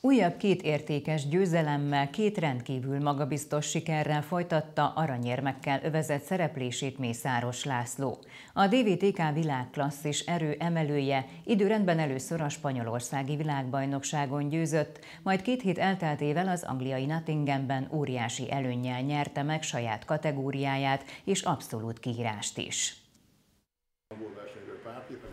Újabb két értékes győzelemmel, két rendkívül magabiztos sikerrel folytatta aranyérmekkel övezett szereplését Mészáros László. A DVTK világklasszis erő emelője időrendben először a spanyolországi világbajnokságon győzött, majd két hét elteltével az angliai Nottinghamben óriási előnnyel nyerte meg saját kategóriáját és abszolút kiírást is.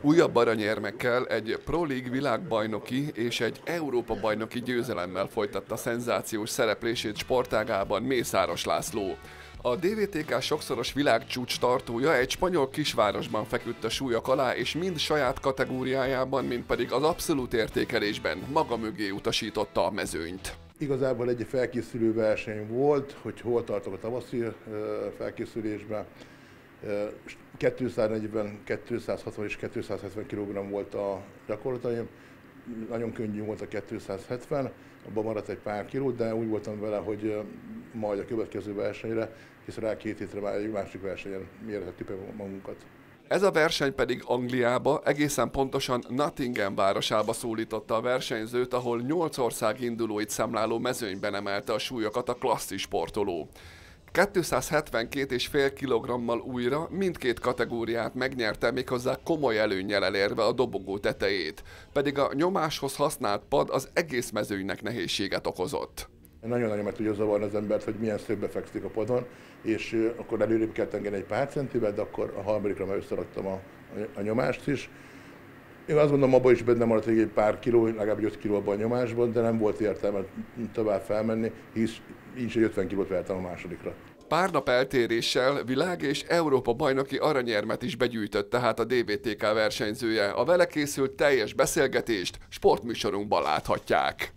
Újabb aranyérmekkel egy Pro League világbajnoki és egy Európa bajnoki győzelemmel folytatta szenzációs szereplését sportágában Mészáros László. A DVTK sokszoros világcsúcs tartója egy spanyol kisvárosban feküdt a súlyok alá, és mind saját kategóriájában, mind pedig az abszolút értékelésben maga mögé utasította a mezőnyt. Igazából egy felkészülő verseny volt, hogy hol tartok a tavaszi felkészülésben. 240, 260 és 270 kg volt a gyakorlataim, nagyon könnyű volt a 270, abban maradt egy pár kiló, de úgy voltam vele, hogy majd a következő versenyre, hisz rá két hétre már egy másik versenyen mérhettük magunkat. Ez a verseny pedig Angliába, egészen pontosan Nottingham városába szólította a versenyzőt, ahol nyolc ország indulóit számláló mezőnyben emelte a súlyokat a klasszis sportoló. 272,5 kg-mal újra mindkét kategóriát megnyerte méghozzá komoly előnnyel elérve a dobogó tetejét, pedig a nyomáshoz használt pad az egész mezőnynek nehézséget okozott. Nagyon-nagyon meg tudja zavarni az embert, hogy milyen szögbe fekszik a padon, és akkor előrébb kell engedni egy pár centivel, de akkor a harmadikra már összeraktam a, a nyomást is. Én azt gondolom, abban is benne maradt egy pár kiló, legalább 5 kiló abban a nyomásban, de nem volt értelme tovább felmenni, hisz így is 50 kilót vehetem a másodikra. Pár nap eltéréssel világ és Európa bajnoki aranyérmet is begyűjtött tehát a DVTK versenyzője. A vele készült teljes beszélgetést sportműsorunkban láthatják.